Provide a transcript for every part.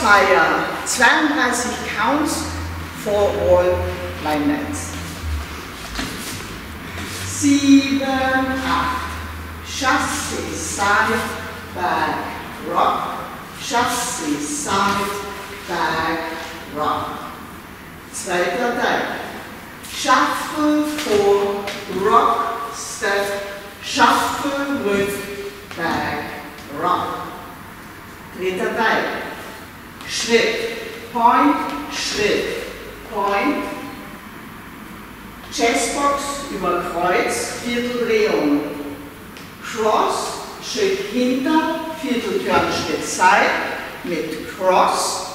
Crossfire, 32 Counts for all line mates. 7, 8, Chassis, side, back, rock, Chassis, side, back, rock. Zweiter Teil. Shuffle, four, rock, step, shuffle with, back, rock. Dritter Teil. Schritt, point, Schritt, point. Chessbox über Kreuz, Vierteldrehung. Cross, Schritt hinter, Viertelturn, Schritt Side mit Cross.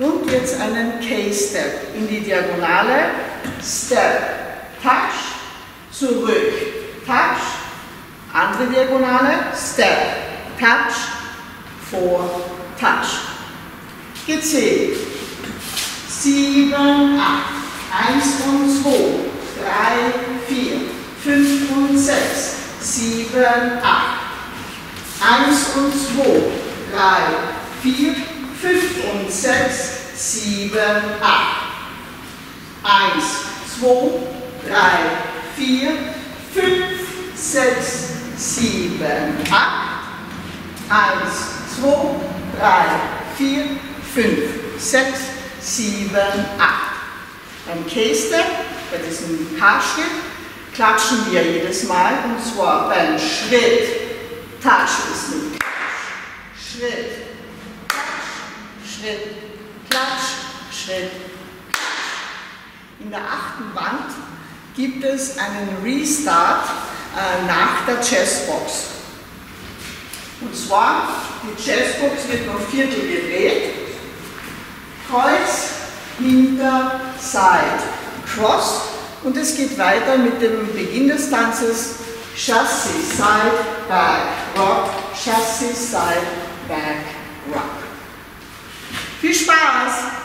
Und jetzt einen K-Step in die Diagonale. Step, Touch, zurück, Touch, andere Diagonale, Step, Touch, vor, Touch. Gezählt. 7, 8, 1 und 2, 3, 4, 5 und 6, 7, 8, 1 und 2, 3, 4, 5 und 6, 7, 8. 1, 2, 3, 4, 5, 6, 7, 8. 1, 2, 3, 4, 5, 6, 7, 8. Beim K-Step, bei diesem K-Schritt, klatschen wir jedes Mal und zwar beim Schritt. Touch ist mit Klatsch, Schritt, Klatsch, Schritt, Klatsch, Schritt, Klatsch. In der achten Wand gibt es einen Restart äh, nach der Chessbox. Und zwar, die Chessbox wird noch Viertel gedreht, Kreuz, hinter, Side, Cross. Und es geht weiter mit dem Beginn des Tanzes. Chassis, Side, Back, Rock, Chassis, Side, Back, Rock. Viel Spaß!